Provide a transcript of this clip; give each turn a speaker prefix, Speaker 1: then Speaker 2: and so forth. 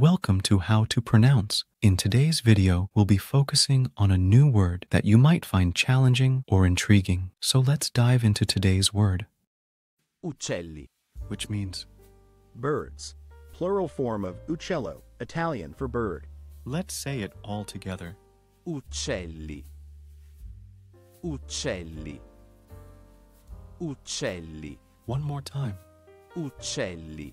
Speaker 1: Welcome to How to Pronounce. In today's video, we'll be focusing on a new word that you might find challenging or intriguing. So let's dive into today's word,
Speaker 2: Uccelli,
Speaker 1: which means
Speaker 3: Birds. Plural form of uccello, Italian for bird.
Speaker 1: let's say it all together.
Speaker 2: uccelli, uccelli, uccelli,
Speaker 1: One more time.
Speaker 2: uccelli,